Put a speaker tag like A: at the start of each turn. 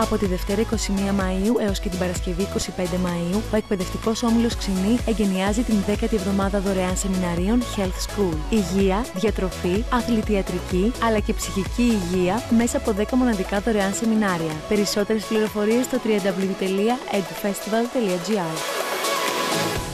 A: Από τη Δευτέρα 21 Μαΐου έως και την Παρασκευή 25 Μαΐου, ο εκπαιδευτικός όμιλος Ξινή εγκαινιάζει την 10η εβδομάδα δωρεάν σεμιναρίων Health School. Υγεία, διατροφή, αθλητιατρική, αλλά και ψυχική υγεία μέσα από 10 μοναδικά δωρεάν σεμινάρια. Περισσότερες πληροφορίες στο www.edufestival.gr